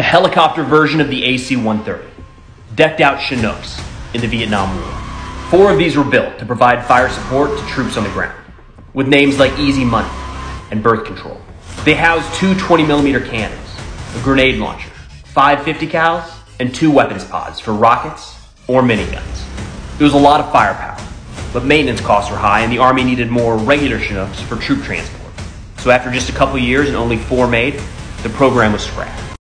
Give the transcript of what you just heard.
the helicopter version of the AC-130, decked out Chinooks in the Vietnam War. Four of these were built to provide fire support to troops on the ground, with names like Easy Money and Birth Control. They housed two 20mm cannons, a grenade launcher, five 50 cals, and two weapons pods for rockets or miniguns. It was a lot of firepower, but maintenance costs were high and the Army needed more regular Chinooks for troop transport. So after just a couple years and only four made, the program was scrapped.